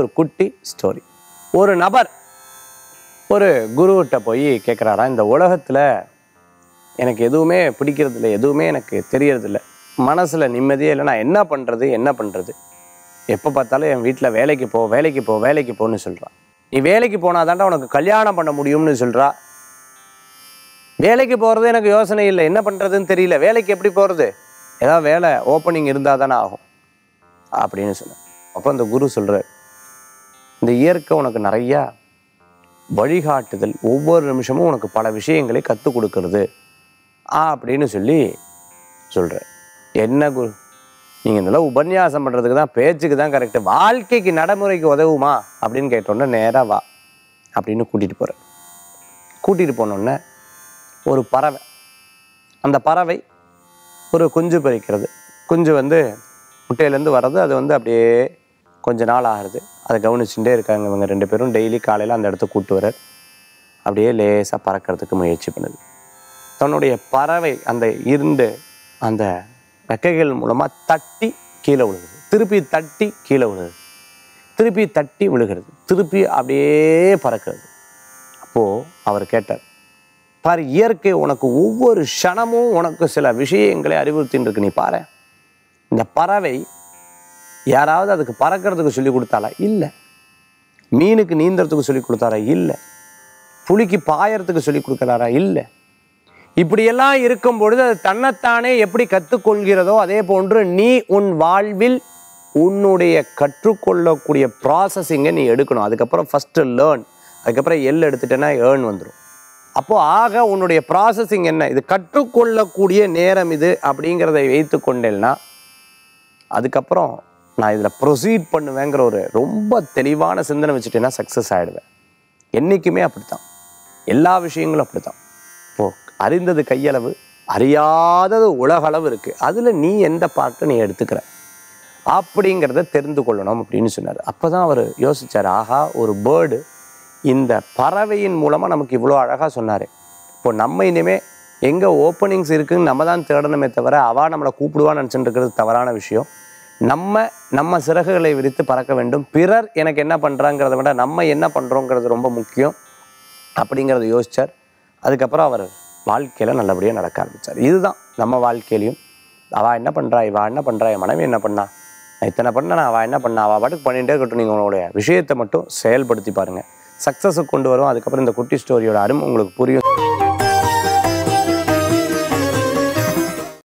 ஒரு குட்டி ஸ்டோரி ஒரு நபர் ஒரு குருவிட்ட போய் கேட்குறாரா இந்த உலகத்தில் எனக்கு எதுவுமே பிடிக்கிறதில்ல எதுவுமே எனக்கு தெரியறதில்ல. மனசில் நிம்மதியே இல்லை நான் என்ன பண்ணுறது என்ன பண்ணுறது எப்போ பார்த்தாலும் என் வீட்டில் வேலைக்கு போ வேலைக்கு போ வேலைக்கு போன்னு சொல்கிறான் நீ வேலைக்கு போனாதாண்டா உனக்கு கல்யாணம் பண்ண முடியும்னு சொல்கிறா வேலைக்கு போகிறது எனக்கு யோசனை இல்லை என்ன பண்ணுறதுன்னு தெரியல. வேலைக்கு எப்படி போகிறது ஏதாவது வேலை ஓப்பனிங் இருந்தால் தானே ஆகும். அப்படின்னு சொன்னேன் அப்போ அந்த குரு சொல்கிறார் இந்த இயற்கை உனக்கு நிறையா வழிகாட்டுதல். ஒவ்வொரு நிமிஷமும் உனக்கு பல விஷயங்களை கற்றுக் கொடுக்கறது. அப்படின்னு சொல்லி சொல்கிறேன் என்ன குரு நீங்கள் இதெல்லாம் உபன்யாசம் பண்ணுறதுக்கு தான் பேச்சுக்கு தான் கரெக்டு வாழ்க்கைக்கு நடைமுறைக்கு உதவுமா? அப்படின்னு கேட்டோன்னே நேராக வா அப்படின்னு கூட்டிகிட்டு போகிறேன் கூட்டிகிட்டு போனோடனே ஒரு பறவை. அந்த பறவை ஒரு குஞ்சு பறிக்கிறது. குஞ்சு வந்து முட்டையிலேருந்து வர்றது அது வந்து அப்படியே கொஞ்ச நாள் ஆகுது அதை கவனிச்சுட்டே இருக்காங்க இவங்க ரெண்டு பேரும். டெய்லி காலையில் அந்த இடத்த கூட்டு வர அப்படியே லேசாக பறக்கிறதுக்கு முயற்சி பண்ணுது. தன்னுடைய பறவை அந்த இருண்டு அந்த ரெக்கைகள் மூலமாக தட்டி கீழே விழுகுது. திருப்பி தட்டி கீழே விழுகுது. திருப்பி தட்டி விழுகிறது. திருப்பி அப்படியே பறக்கிறது. அப்போது அவர் கேட்டார் பாரு இயற்கை உனக்கு ஒவ்வொரு க்ஷணமும் உனக்கு சில விஷயங்களை அறிவுறுத்தின்னு இருக்கு. நீ பாரு இந்த பறவை யாராவது அதுக்கு பறக்கிறதுக்கு சொல்லி கொடுத்தாலா இல்லை. மீனுக்கு நீந்தறதுக்கு சொல்லி கொடுத்தாரா? இல்லை. புலிக்கு பாயறதுக்கு சொல்லி கொடுக்குறாரா? இல்லை. இப்படியெல்லாம் இருக்கும் பொழுது அது தன்னைத்தானே எப்படி கற்றுக்கொள்கிறதோ அதே போன்று நீ உன் வாழ்வில் உன்னுடைய கற்றுக்கொள்ளக்கூடிய ப்ராசஸிங்கை நீ எடுக்கணும். அதுக்கப்புறம் ஃபஸ்ட்டு லேர்ன் அதுக்கப்புறம் எல் எடுத்துட்டேன்னா ஏர்ன் வந்துடும் அப்போது ஆக உன்னுடைய ப்ராசஸிங் என்ன? இது கற்றுக்கொள்ளக்கூடிய நேரம் இது அப்படிங்கிறத வைத்து கொண்டேன்னா அதுக்கப்புறம் நான் இதில் ப்ரொசீட் பண்ணுவேங்கிற ஒரு ரொம்ப தெளிவான சிந்தனை வச்சுட்டேன்னா சக்ஸஸ் ஆகிடுவேன் என்றைக்குமே அப்படித்தான். எல்லா விஷயங்களும் அப்படித்தான். இப்போ அறிந்தது கையளவு அறியாதது உலகளவு இருக்குது அதில் நீ எந்த பார்ட்டை நீ எடுத்துக்கிற? அப்படிங்கிறத தெரிந்து கொள்ளணும் அப்படின்னு சொன்னார். அப்போ தான் அவர் யோசித்தார் ஆஹா ஒரு பேர்டு இந்த பறவையின் மூலமாக நமக்கு இவ்வளோ அழகாக சொன்னார். இப்போ நம்ம இனிமே எங்கே ஓப்பனிங்ஸ் இருக்குன்னு நம்ம தான் தேடணுமே தவிர அவள் நம்மளை கூப்பிடுவான்னு நினச்சிட்டு இருக்கிறது தவறான விஷயம். நம்ம நம்ம சிறகுகளை விரித்து பறக்க வேண்டும். பிறர் எனக்கு என்ன பண்ணுறாங்கிறத விட நம்ம என்ன பண்ணுறோங்கிறது ரொம்ப முக்கியம். அப்படிங்கிறத யோசிச்சார். அதுக்கப்புறம் அவர் வாழ்க்கையில் நல்லபடியாக நடக்க ஆரம்பித்தார் இதுதான் நம்ம வாழ்க்கையிலையும். அவள் என்ன பண்ணுறா இவா என்ன பண்ணுறா என் மனைவி என்ன பண்ணா? நான் இத்தனை பண்ண நான் அவள் என்ன பண்ணா? அவள் பாட்டுக்கு பண்ணிகிட்டே இருக்கட்டும். நீங்கள் உங்களுடைய விஷயத்தை மட்டும் செயல்படுத்தி பாருங்கள் சக்ஸஸுக்கு கொண்டு வரும் அதுக்கப்புறம் இந்த குட்டி ஸ்டோரியோட அருமை உங்களுக்கு புரியும்.